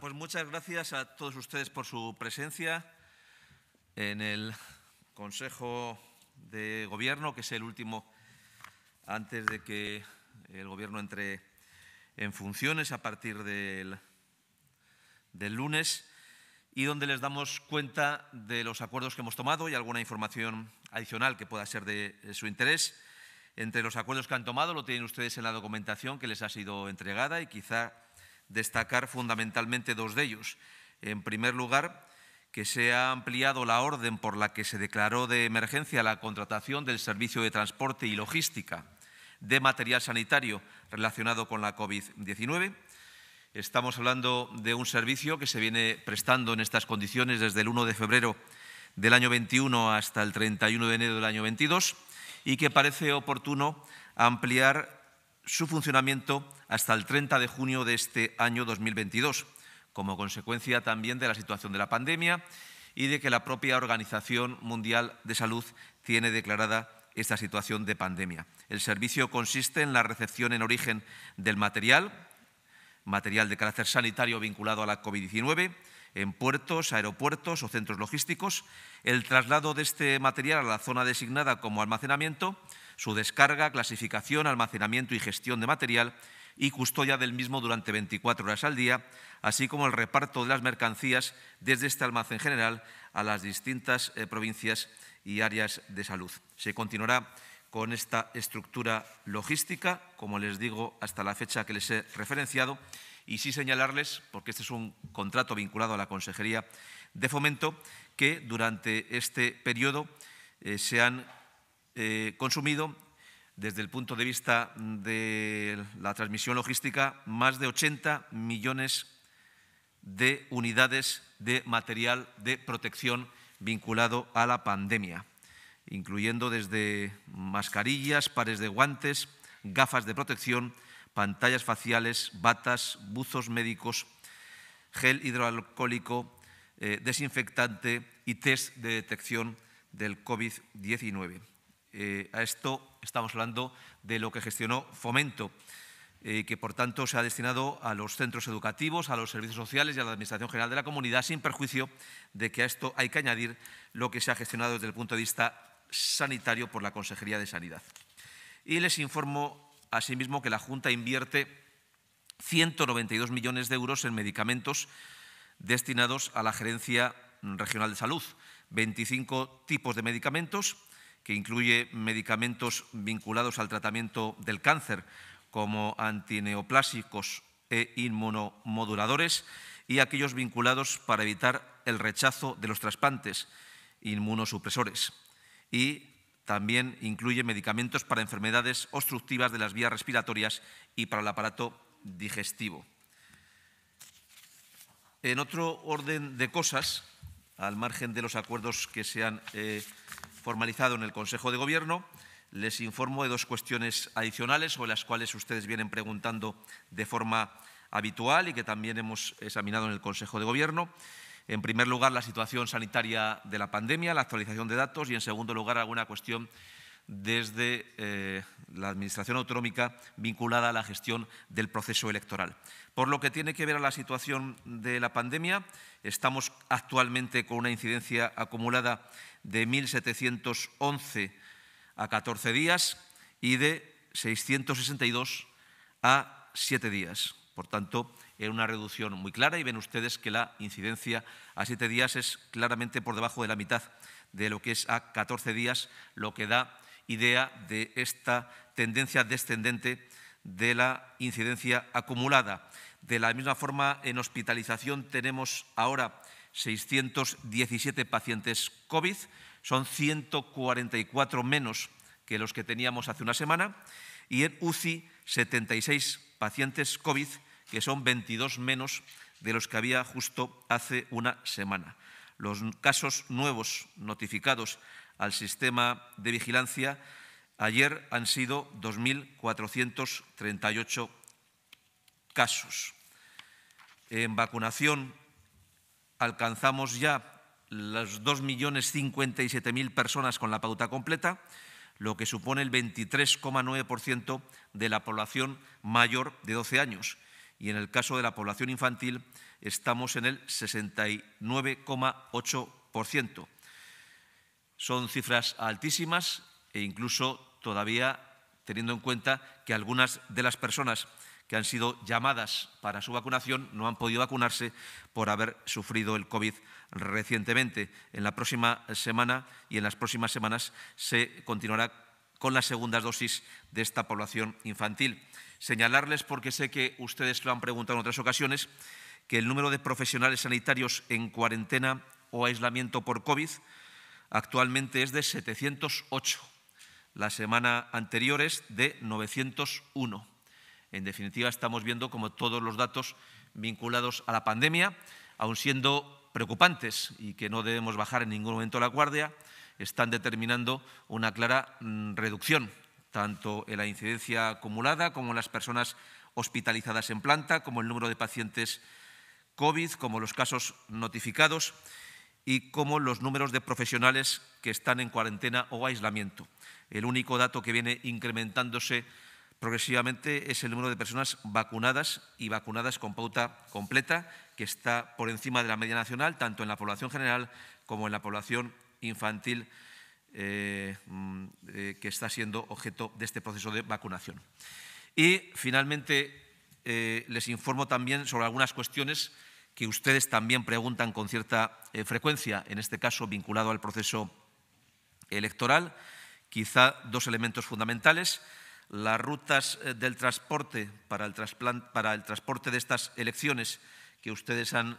Pues muchas gracias a todos ustedes por su presencia en el Consejo de Gobierno, que es el último antes de que el Gobierno entre en funciones a partir del, del lunes y donde les damos cuenta de los acuerdos que hemos tomado y alguna información adicional que pueda ser de su interés. Entre los acuerdos que han tomado lo tienen ustedes en la documentación que les ha sido entregada y quizá destacar fundamentalmente dos de ellos. En primer lugar, que se ha ampliado la orden por la que se declaró de emergencia la contratación del servicio de transporte y logística de material sanitario relacionado con la COVID-19. Estamos hablando de un servicio que se viene prestando en estas condiciones desde el 1 de febrero del año 21 hasta el 31 de enero del año 22 y que parece oportuno ampliar su funcionamiento hasta el 30 de junio de este año 2022, como consecuencia también de la situación de la pandemia y de que la propia Organización Mundial de Salud tiene declarada esta situación de pandemia. El servicio consiste en la recepción en origen del material, material de carácter sanitario vinculado a la COVID-19, en puertos, aeropuertos o centros logísticos, el traslado de este material a la zona designada como almacenamiento, su descarga, clasificación, almacenamiento y gestión de material y custodia del mismo durante 24 horas al día, así como el reparto de las mercancías desde este almacén general a las distintas eh, provincias y áreas de salud. Se continuará con esta estructura logística, como les digo, hasta la fecha que les he referenciado, y sí señalarles, porque este es un contrato vinculado a la Consejería de Fomento, que durante este periodo eh, se han eh, consumido desde el punto de vista de la transmisión logística más de 80 millones de unidades de material de protección vinculado a la pandemia, incluyendo desde mascarillas, pares de guantes, gafas de protección, pantallas faciales, batas, buzos médicos, gel hidroalcohólico, eh, desinfectante y test de detección del COVID-19. Eh, a esto estamos hablando de lo que gestionó Fomento, eh, que por tanto se ha destinado a los centros educativos, a los servicios sociales y a la Administración General de la Comunidad, sin perjuicio de que a esto hay que añadir lo que se ha gestionado desde el punto de vista sanitario por la Consejería de Sanidad. Y les informo asimismo que la Junta invierte 192 millones de euros en medicamentos destinados a la Gerencia Regional de Salud, 25 tipos de medicamentos que incluye medicamentos vinculados al tratamiento del cáncer, como antineoplásicos e inmunomoduladores, y aquellos vinculados para evitar el rechazo de los trasplantes, inmunosupresores. Y también incluye medicamentos para enfermedades obstructivas de las vías respiratorias y para el aparato digestivo. En otro orden de cosas, al margen de los acuerdos que se han eh, formalizado en el Consejo de Gobierno. Les informo de dos cuestiones adicionales sobre las cuales ustedes vienen preguntando de forma habitual y que también hemos examinado en el Consejo de Gobierno. En primer lugar, la situación sanitaria de la pandemia, la actualización de datos y, en segundo lugar, alguna cuestión desde eh, la Administración autonómica vinculada a la gestión del proceso electoral. Por lo que tiene que ver a la situación de la pandemia, estamos actualmente con una incidencia acumulada de 1.711 a 14 días y de 662 a 7 días. Por tanto, era una reducción muy clara y ven ustedes que la incidencia a 7 días es claramente por debajo de la mitad de lo que es a 14 días, lo que da idea de esta tendencia descendente de la incidencia acumulada. De la misma forma, en hospitalización tenemos ahora 617 pacientes COVID, son 144 menos que los que teníamos hace una semana, y en UCI 76 pacientes COVID, que son 22 menos de los que había justo hace una semana. Los casos nuevos notificados al sistema de vigilancia ayer han sido 2.438 casos. En vacunación alcanzamos ya las 2.057.000 personas con la pauta completa, lo que supone el 23,9% de la población mayor de 12 años. y en el caso de la población infantil estamos en el 69,8%. Son cifras altísimas e incluso todavía teniendo en cuenta que algunas de las personas que han sido llamadas para su vacunación no han podido vacunarse por haber sufrido el COVID recientemente. En la próxima semana y en las próximas semanas se continuará con las segundas dosis de esta población infantil. Señalarles, porque sé que ustedes lo han preguntado en otras ocasiones, que el número de profesionales sanitarios en cuarentena o aislamiento por COVID actualmente es de 708. La semana anterior es de 901. En definitiva, estamos viendo como todos los datos vinculados a la pandemia, aun siendo preocupantes y que no debemos bajar en ningún momento la guardia, están determinando una clara mm, reducción, tanto en la incidencia acumulada como en las personas hospitalizadas en planta, como el número de pacientes COVID, como los casos notificados y como los números de profesionales que están en cuarentena o aislamiento. El único dato que viene incrementándose progresivamente es el número de personas vacunadas y vacunadas con pauta completa, que está por encima de la media nacional, tanto en la población general como en la población infantil eh, mm, eh, que está siendo objeto de este proceso de vacunación. Y, finalmente, eh, les informo también sobre algunas cuestiones que ustedes también preguntan con cierta frecuencia, en este caso vinculado al proceso electoral. Quizá dos elementos fundamentales las rutas del transporte para el, transporte de estas elecciones que ustedes han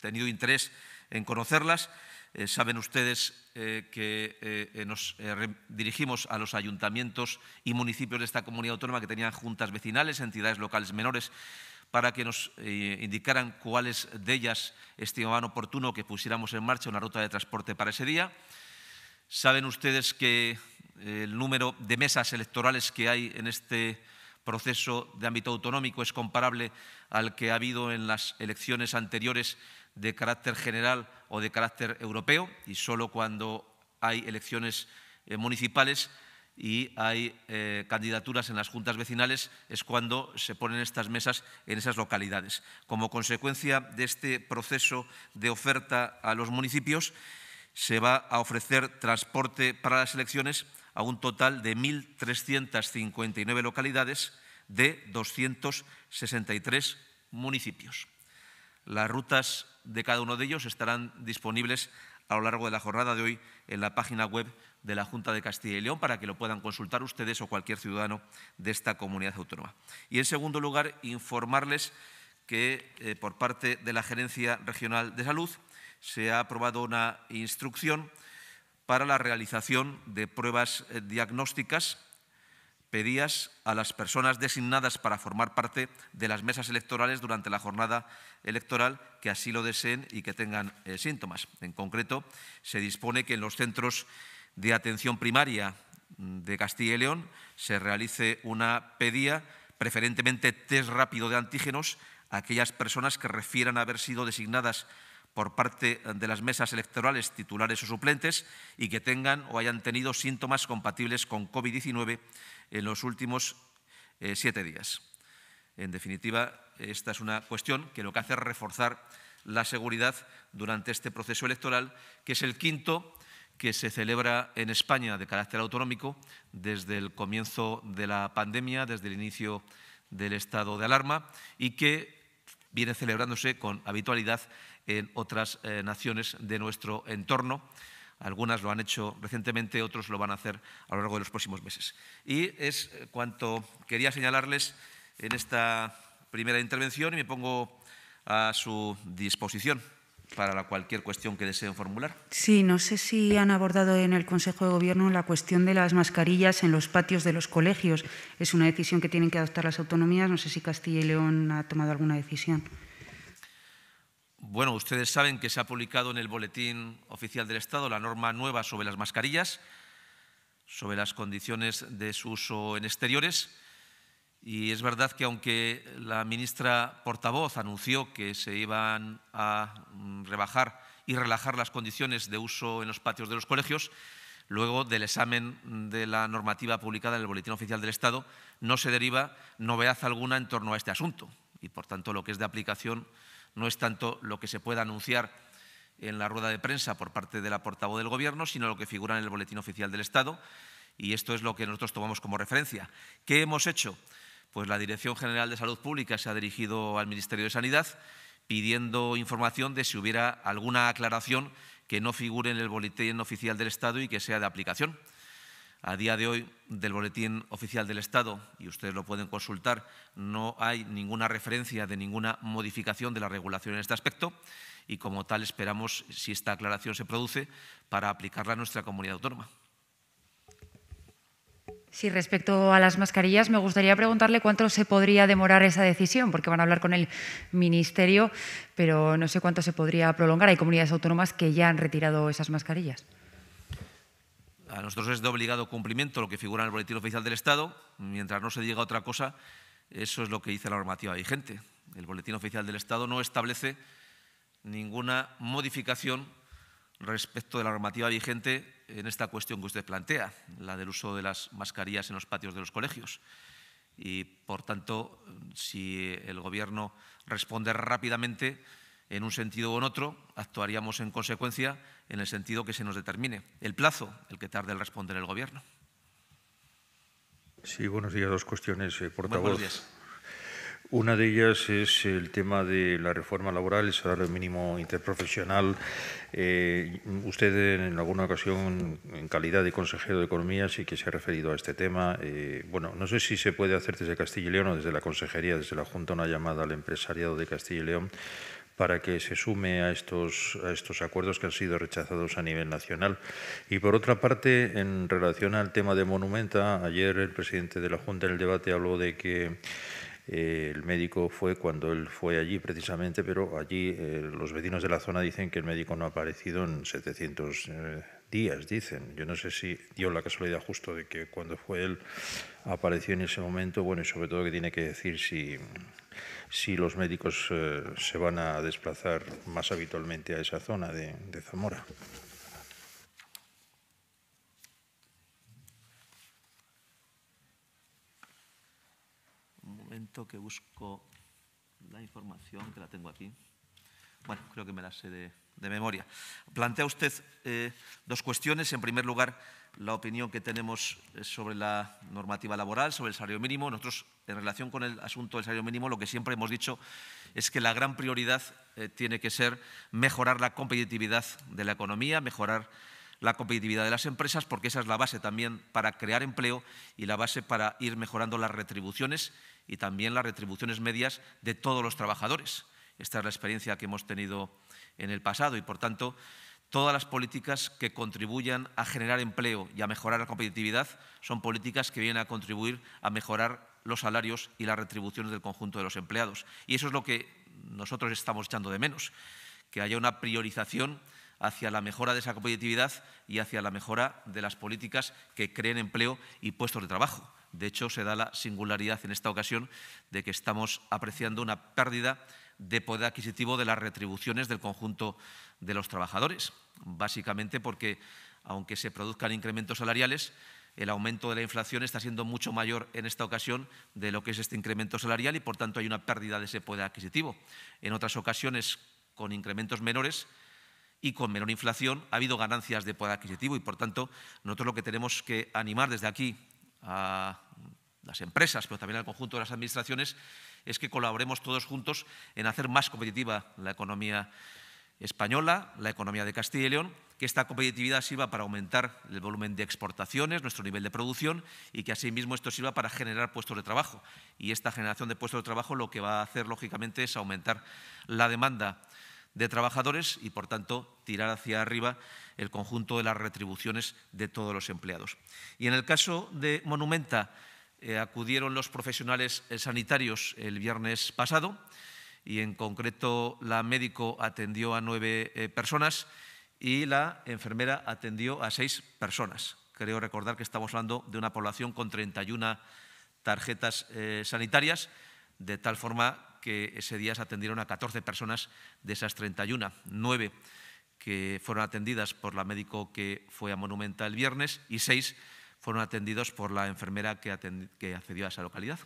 tenido interés en conocerlas eh, saben ustedes eh, que eh, nos dirigimos a los ayuntamientos y municipios de esta comunidad autónoma que tenían juntas vecinales, entidades locales menores, para que nos indicaran cuáles de ellas estimaban oportuno que pusiéramos en marcha una ruta de transporte para ese día. Saben ustedes que el número de mesas electorales que hay en este proceso de ámbito autonómico es comparable al que ha habido en las elecciones anteriores de carácter general o de carácter europeo y solo cuando hay elecciones eh, municipales y hay eh, candidaturas en las juntas vecinales es cuando se ponen estas mesas en esas localidades. Como consecuencia de este proceso de oferta a los municipios, se va a ofrecer transporte para las elecciones a un total de 1.359 localidades de 263 municipios. Las rutas de cada uno de ellos estarán disponibles a lo largo de la jornada de hoy en la página web de la Junta de Castilla y León para que lo puedan consultar ustedes o cualquier ciudadano de esta comunidad autónoma. Y, en segundo lugar, informarles que eh, por parte de la Gerencia Regional de Salud se ha aprobado una instrucción para la realización de pruebas eh, diagnósticas pedías a las personas designadas para formar parte de las mesas electorales durante la jornada electoral que así lo deseen y que tengan eh, síntomas. En concreto, se dispone que en los centros de atención primaria de Castilla y León se realice una pedía, preferentemente test rápido de antígenos, a aquellas personas que refieran haber sido designadas por parte de las mesas electorales titulares o suplentes y que tengan o hayan tenido síntomas compatibles con COVID-19 en los últimos eh, siete días. En definitiva, esta es una cuestión que lo que hace es reforzar la seguridad durante este proceso electoral, que es el quinto que se celebra en España de carácter autonómico desde el comienzo de la pandemia, desde el inicio del estado de alarma y que viene celebrándose con habitualidad en otras eh, naciones de nuestro entorno. Algunas lo han hecho recientemente, otros lo van a hacer a lo largo de los próximos meses. Y es eh, cuanto quería señalarles en esta primera intervención y me pongo a su disposición para cualquier cuestión que deseen formular. Sí, no sé si han abordado en el Consejo de Gobierno la cuestión de las mascarillas en los patios de los colegios. Es una decisión que tienen que adoptar las autonomías. No sé si Castilla y León ha tomado alguna decisión. Bueno, ustedes saben que se ha publicado en el Boletín Oficial del Estado la norma nueva sobre las mascarillas, sobre las condiciones de su uso en exteriores. Y es verdad que aunque la ministra portavoz anunció que se iban a mm, rebajar y relajar las condiciones de uso en los patios de los colegios, luego del examen de la normativa publicada en el Boletín Oficial del Estado no se deriva novedad alguna en torno a este asunto y, por tanto, lo que es de aplicación no es tanto lo que se pueda anunciar en la rueda de prensa por parte de la portavoz del Gobierno, sino lo que figura en el Boletín Oficial del Estado. Y esto es lo que nosotros tomamos como referencia. ¿Qué hemos hecho? Pues la Dirección General de Salud Pública se ha dirigido al Ministerio de Sanidad pidiendo información de si hubiera alguna aclaración que no figure en el Boletín Oficial del Estado y que sea de aplicación. A día de hoy, del Boletín Oficial del Estado, y ustedes lo pueden consultar, no hay ninguna referencia de ninguna modificación de la regulación en este aspecto y, como tal, esperamos, si esta aclaración se produce, para aplicarla a nuestra comunidad autónoma. Sí, respecto a las mascarillas, me gustaría preguntarle cuánto se podría demorar esa decisión, porque van a hablar con el Ministerio, pero no sé cuánto se podría prolongar. Hay comunidades autónomas que ya han retirado esas mascarillas. A nosotros es de obligado cumplimiento lo que figura en el Boletín Oficial del Estado. Mientras no se diga otra cosa, eso es lo que dice la normativa vigente. El Boletín Oficial del Estado no establece ninguna modificación respecto de la normativa vigente en esta cuestión que usted plantea, la del uso de las mascarillas en los patios de los colegios. Y, por tanto, si el Gobierno responde rápidamente en un sentido o en otro, actuaríamos en consecuencia en el sentido que se nos determine. El plazo, el que tarde en responder el Gobierno. Sí, buenos días. Dos cuestiones, eh, portavoz. buenos días. Una de ellas es el tema de la reforma laboral, el salario mínimo interprofesional. Eh, usted en alguna ocasión, en calidad de consejero de Economía, sí que se ha referido a este tema. Eh, bueno, no sé si se puede hacer desde Castilla y León o desde la Consejería, desde la Junta, una llamada al empresariado de Castilla y León para que se sume a estos, a estos acuerdos que han sido rechazados a nivel nacional. Y por otra parte, en relación al tema de Monumenta, ayer el presidente de la Junta en el debate habló de que eh, el médico fue cuando él fue allí precisamente, pero allí eh, los vecinos de la zona dicen que el médico no ha aparecido en 700 eh, días, dicen. Yo no sé si dio la casualidad justo de que cuando fue él apareció en ese momento, bueno, y sobre todo que tiene que decir si, si los médicos se van a desplazar más habitualmente a esa zona de Zamora. Que busco la información, que la tengo aquí. Bueno, creo que me la sé de, memoria. Plantea usted eh, dos cuestiones. En primer lugar, la opinión que tenemos sobre la normativa laboral, sobre el salario mínimo. Nosotros, en relación con el asunto del salario mínimo, lo que siempre hemos dicho es que la gran prioridad eh, tiene que ser mejorar la competitividad de la economía, mejorar la competitividad de las empresas, porque esa es la base también para crear empleo y la base para ir mejorando las retribuciones y también las retribuciones medias de todos los trabajadores. Esta es la experiencia que hemos tenido en el pasado y, por tanto, todas las políticas que contribuyan a generar empleo y a mejorar la competitividad son políticas que vienen a contribuir a mejorar los salarios y las retribuciones del conjunto de los empleados. Y eso es lo que nosotros estamos echando de menos, que haya una priorización hacia la mejora de esa competitividad y hacia la mejora de las políticas que creen empleo y puestos de trabajo. De hecho, se da la singularidad en esta ocasión de que estamos apreciando una pérdida de poder adquisitivo de las retribuciones del conjunto de los trabajadores, básicamente porque, aunque se produzcan incrementos salariales, el aumento de la inflación está siendo mucho mayor en esta ocasión de lo que es este incremento salarial y, por tanto, hay una pérdida de ese poder adquisitivo. En otras ocasiones, con incrementos menores y con menor inflación, ha habido ganancias de poder adquisitivo y, por tanto, nosotros lo que tenemos que animar desde aquí a las empresas, pero también al conjunto de las administraciones, es que colaboremos todos juntos en hacer más competitiva la economía española, la economía de Castilla y León, que esta competitividad sirva para aumentar el volumen de exportaciones, nuestro nivel de producción y que asimismo esto sirva para generar puestos de trabajo. Y esta generación de puestos de trabajo lo que va a hacer, lógicamente, es aumentar la demanda de trabajadores y, por tanto, tirar hacia arriba el conjunto de las retribuciones de todos los empleados. Y en el caso de Monumenta, eh, acudieron los profesionales sanitarios el viernes pasado y, en concreto, la médico atendió a nueve eh, personas y la enfermera atendió a seis personas. Creo recordar que estamos hablando de una población con 31 tarjetas eh, sanitarias, de tal forma que ese día se atendieron a 14 personas de esas 31, nueve que fueron atendidas por la médico que fue a Monumenta el viernes y seis fueron atendidos por la enfermera que, que accedió a esa localidad.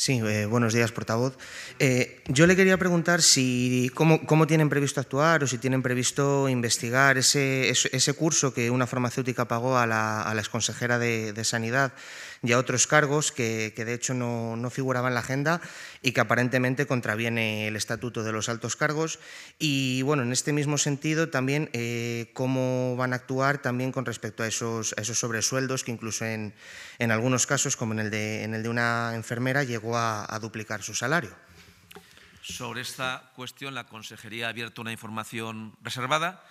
Sí, eh, buenos días, portavoz. Eh, yo le quería preguntar si cómo, cómo, tienen previsto actuar o si tienen previsto investigar ese, ese curso que una farmacéutica pagó a la, a la exconsejera de, de Sanidad y a otros cargos que, que de hecho no, no, figuraban en la agenda y que aparentemente contraviene el estatuto de los altos cargos. Y bueno, en este mismo sentido también eh, cómo van a actuar también con respecto a esos, a esos sobresueldos que incluso en, en, algunos casos, como en el de, en el de una enfermera, llegó a, a duplicar su salario. Sobre esta cuestión, la Consejería ha abierto una información reservada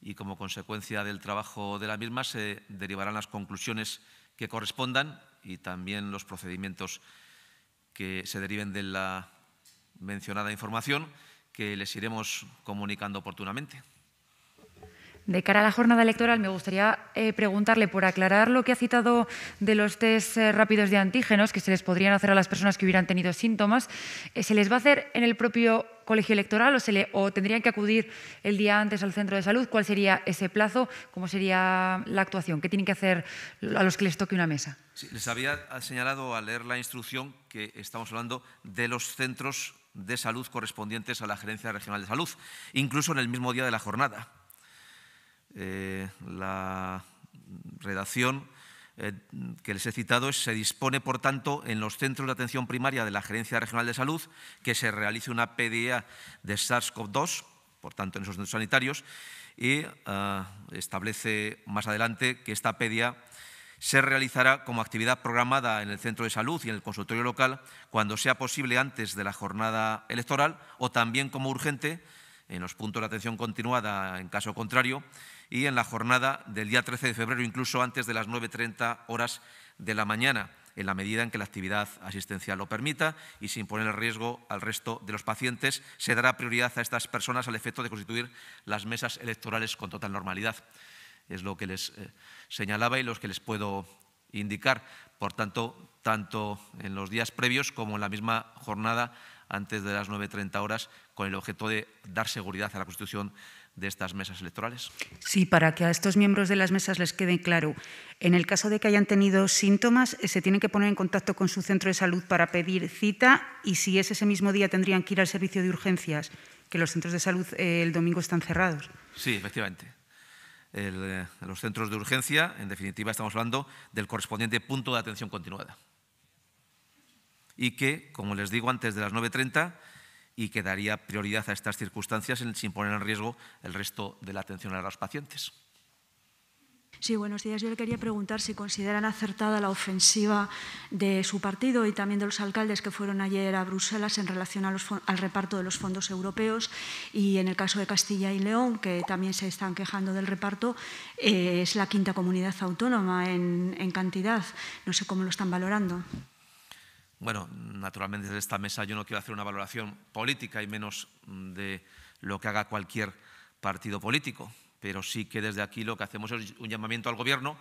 y, como consecuencia del trabajo de la misma, se derivarán las conclusiones que correspondan y también los procedimientos que se deriven de la mencionada información que les iremos comunicando oportunamente. De cara a la jornada electoral, me gustaría eh, preguntarle por aclarar lo que ha citado de los test eh, rápidos de antígenos que se les podrían hacer a las personas que hubieran tenido síntomas. Eh, ¿Se les va a hacer en el propio colegio electoral o, o, tendrían que acudir el día antes al centro de salud? ¿Cuál sería ese plazo? ¿Cómo sería la actuación? ¿Qué tienen que hacer a los que les toque una mesa? Sí, les había señalado al leer la instrucción que estamos hablando de los centros de salud correspondientes a la Gerencia Regional de Salud, incluso en el mismo día de la jornada. Eh, la redacción eh, que les he citado es, se dispone, por tanto, en los centros de atención primaria de la Gerencia Regional de Salud que se realice una PDA de SARS-CoV-2, por tanto, en esos centros sanitarios, y uh, establece más adelante que esta PDA se realizará como actividad programada en el centro de salud y en el consultorio local cuando sea posible antes de la jornada electoral o también como urgente en los puntos de atención continuada en caso contrario y en la jornada del día 13 de febrero, incluso antes de las 9.30 horas de la mañana, en la medida en que la actividad asistencial lo permita y sin poner en riesgo al resto de los pacientes, se dará prioridad a estas personas al efecto de constituir las mesas electorales con total normalidad. Es lo que les eh, señalaba y los que les puedo indicar. Por tanto, tanto en los días previos como en la misma jornada antes de las 9.30 horas, con el objeto de dar seguridad a la constitución de estas mesas electorales. Sí, para que a estos miembros de las mesas les quede claro, en el caso de que hayan tenido síntomas, eh, se tienen que poner en contacto con su centro de salud para pedir cita y si es ese mismo día tendrían que ir al servicio de urgencias, que los centros de salud eh, el domingo están cerrados. Sí, efectivamente. El, eh, los centros de urgencia, en definitiva, estamos hablando del correspondiente punto de atención continuada. Y que, como les digo, antes de las 9.30 y que daría prioridad a estas circunstancias sin poner en riesgo el resto de la atención a los pacientes. Sí, buenos días. Yo le quería preguntar si consideran acertada la ofensiva de su partido y también de los alcaldes que fueron ayer a Bruselas en relación a los, al reparto de los fondos europeos y en el caso de Castilla y León, que también se están quejando del reparto, eh, es la quinta comunidad autónoma en, en cantidad. No sé cómo lo están valorando. Bueno, naturalmente desde esta mesa yo no quiero hacer una valoración política y menos mm, de lo que haga cualquier partido político, pero sí que desde aquí lo que hacemos es un llamamiento al Gobierno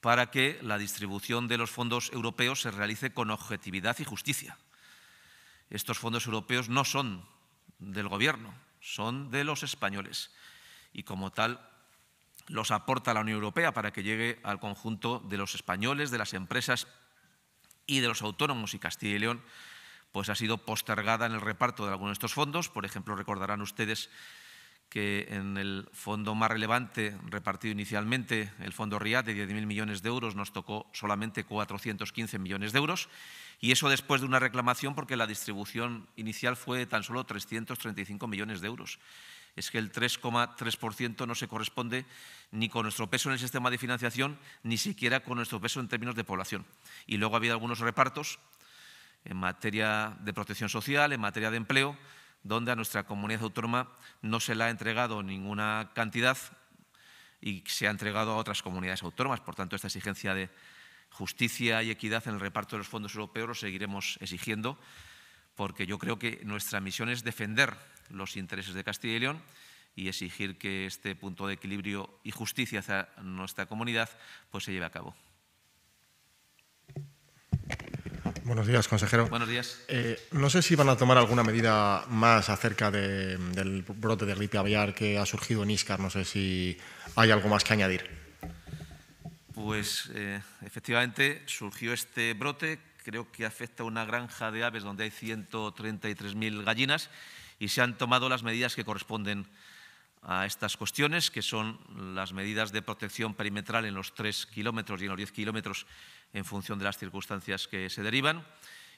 para que la distribución de los fondos europeos se realice con objetividad y justicia. Estos fondos europeos no son del Gobierno, son de los españoles y como tal los aporta la Unión Europea para que llegue al conjunto de los españoles, de las empresas y de los autónomos y Castilla y León, pues ha sido postergada en el reparto de algunos de estos fondos. Por ejemplo, recordarán ustedes que en el fondo más relevante repartido inicialmente, el fondo RIAD de 10.000 millones de euros, nos tocó solamente 415 millones de euros. Y eso después de una reclamación porque la distribución inicial fue de tan solo 335 millones de euros. Es que el 3,3% no se corresponde ni con nuestro peso en el sistema de financiación, ni siquiera con nuestro peso en términos de población. Y luego ha habido algunos repartos en materia de protección social, en materia de empleo, donde a nuestra comunidad autónoma no se le ha entregado ninguna cantidad y se ha entregado a otras comunidades autónomas. Por tanto, esta exigencia de justicia y equidad en el reparto de los fondos europeos lo seguiremos exigiendo, porque yo creo que nuestra misión es defender los intereses de Castilla y León y exigir que este punto de equilibrio y justicia hacia nuestra comunidad pues, se lleve a cabo. Buenos días, consejero. Buenos días. Eh, no sé si van a tomar alguna medida más acerca del brote de gripe aviar que ha surgido en Iscar. No sé si hay algo más que añadir. Pues eh, efectivamente surgió este brote. Creo que afecta a una granja de aves donde hay 133.000 gallinas y se han tomado las medidas que corresponden a estas cuestiones, que son las medidas de protección perimetral en los 3 kilómetros y en los 10 kilómetros en función de las circunstancias que se derivan.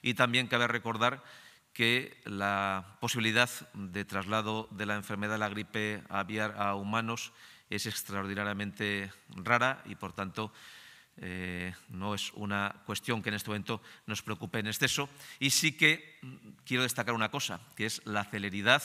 Y también cabe recordar que la posibilidad de traslado de la enfermedad de la gripe aviar a humanos es extraordinariamente rara y, por tanto, eh, no es una cuestión que en este momento nos preocupe en exceso. Y sí que quiero destacar una cosa, que es la celeridad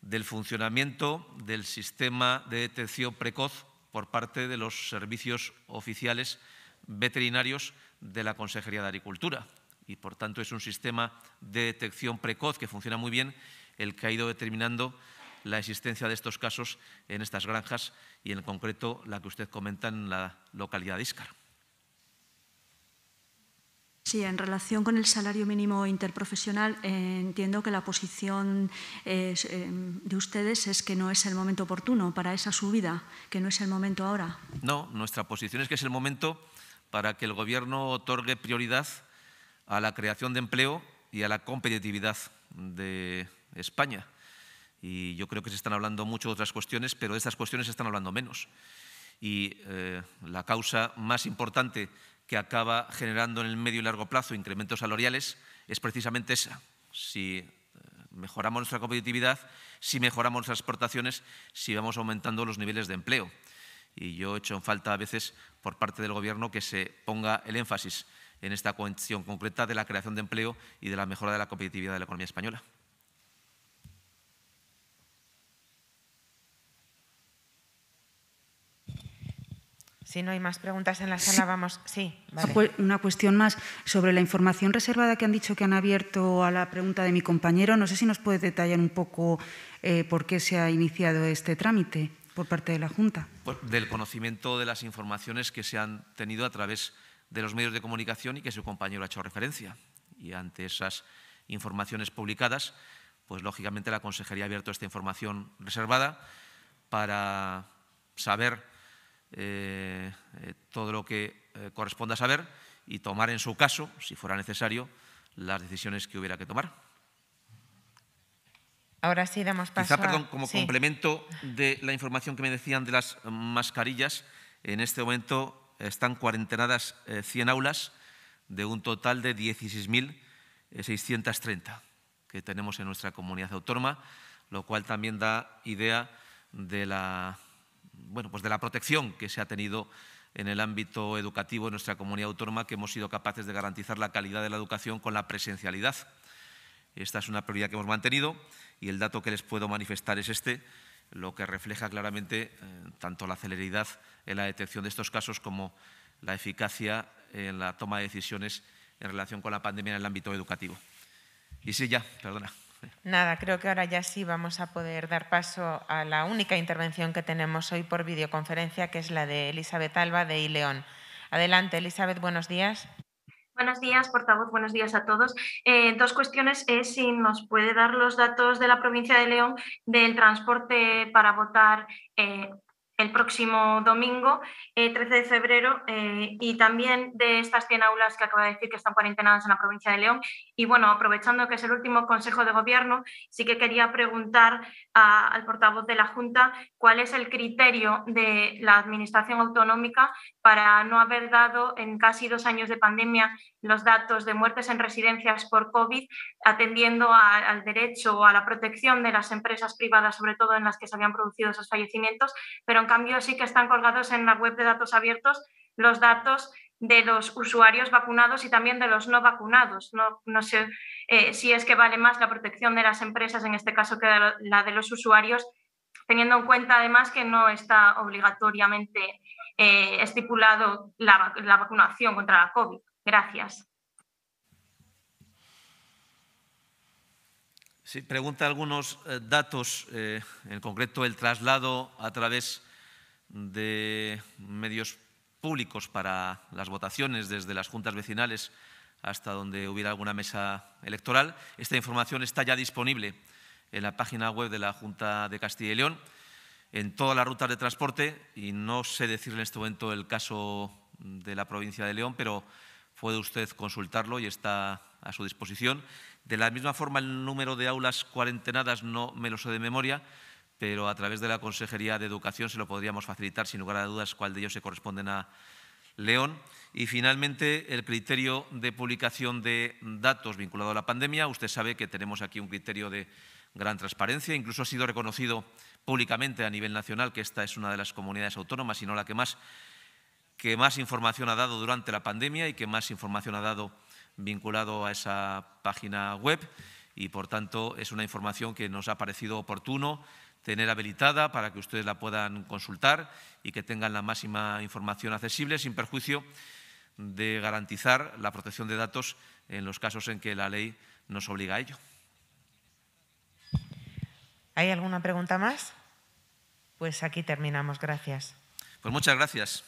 del funcionamiento del sistema de detección precoz por parte de los servicios oficiales veterinarios de la Consejería de Agricultura. Y, por tanto, es un sistema de detección precoz que funciona muy bien el que ha ido determinando la existencia de estos casos en estas granjas y, en concreto, la que usted comenta en la localidad de Íscar. Sí, en relación con el salario mínimo interprofesional, eh, entiendo que la posición eh, de ustedes es que no es el momento oportuno para esa subida, que no es el momento ahora. No, nuestra posición es que es el momento para que el Gobierno otorgue prioridad a la creación de empleo y a la competitividad de España. Y yo creo que se están hablando mucho de otras cuestiones, pero de estas cuestiones se están hablando menos. Y eh, la causa más importante que acaba generando en el medio y largo plazo incrementos salariales es precisamente esa. Si eh, mejoramos nuestra competitividad, si mejoramos nuestras exportaciones, si vamos aumentando los niveles de empleo y yo he hecho en falta a veces por parte del Gobierno que se ponga el énfasis en esta cuestión concreta de la creación de empleo y de la mejora de la competitividad de la economía española. Si no hay más preguntas en la sala, vamos. Sí, Una cuestión más sobre la información reservada que han dicho que han abierto a la pregunta de mi compañero. No sé si nos puede detallar un poco eh, por qué se ha iniciado este trámite por parte de la Junta? Pues del conocimiento de las informaciones que se han tenido a través de los medios de comunicación y que su compañero ha hecho referencia. Y ante esas informaciones publicadas, pues lógicamente la Consejería ha abierto esta información reservada para saber eh, eh, todo lo que eh, corresponda saber y tomar en su caso, si fuera necesario, las decisiones que hubiera que tomar. Ahora sí damos paso Quizá, perdón, como complemento de la información que me decían de las mascarillas, en este momento están cuarentenadas 100 eh, aulas de un total de 16.630 que tenemos en nuestra comunidad autónoma, lo cual también da idea de la, bueno, pues de la protección que se ha tenido en el ámbito educativo en nuestra comunidad autónoma, que hemos sido capaces de garantizar la calidad de la educación con la presencialidad. Esta es una prioridad que hemos mantenido y el dato que les puedo manifestar es este, lo que refleja claramente eh, tanto la celeridad en la detección de estos casos como la eficacia en la toma de decisiones en relación con la pandemia en el ámbito educativo. Y sí, ya, perdona. Nada, creo que ahora ya sí vamos a poder dar paso a la única intervención que tenemos hoy por videoconferencia, que es la de Elizabeth Alba de ILEON. Adelante, Elizabeth, buenos días. Buenos días, portavoz. Buenos días a todos. Eh, dos cuestiones es si nos puede dar los datos de la provincia de León del transporte para votar eh, el próximo domingo, 13 eh, de febrero, eh, y también de estas 100 aulas que acaba de decir que están cuarentenadas en la provincia de León. Y bueno, aprovechando que es el último Consejo de Gobierno, sí que quería preguntar al portavoz de la Junta cuál es el criterio de la Administración autonómica para no haber dado en casi dos años de pandemia los datos de muertes en residencias por COVID, atendiendo al derecho o a la protección de las empresas privadas, sobre todo en las que se habían producido esos fallecimientos, pero en cambio sí que están colgados en la web de datos abiertos los datos de los usuarios vacunados y también de los no vacunados. No, sé eh, si es que vale más la protección de las empresas, en este caso, que la de los usuarios, teniendo en cuenta además que no está obligatoriamente eh, estipulado la, vacunación contra la COVID. Gracias. Sí, pregunta algunos eh, datos, en concreto el traslado a través de medios públicos para las votaciones desde las juntas vecinales hasta donde hubiera alguna mesa electoral. Esta información está ya disponible en la página web de la Junta de Castilla y León, en todas las rutas de transporte, y no sé decirle en este momento el caso de la provincia de León, pero puede usted consultarlo y está a su disposición. De la misma forma, el número de aulas cuarentenadas no me lo sé de memoria, pero a través de la Consejería de Educación se lo podríamos facilitar sin lugar a dudas cuál de ellos se corresponden a León. Y finalmente, el criterio de publicación de datos vinculado a la pandemia. Usted sabe que tenemos aquí un criterio de gran transparencia, incluso ha sido reconocido públicamente a nivel nacional que esta es una de las comunidades autónomas, y no la que más, que más información ha dado durante la pandemia y que más información ha dado vinculado a esa página web y, por tanto, es una información que nos ha parecido oportuno tener habilitada para que ustedes la puedan consultar y que tengan la máxima información accesible sin perjuicio de garantizar la protección de datos en los casos en que la ley nos obliga a ello. ¿Hay alguna pregunta más? Pues aquí terminamos. Gracias. Pues muchas gracias.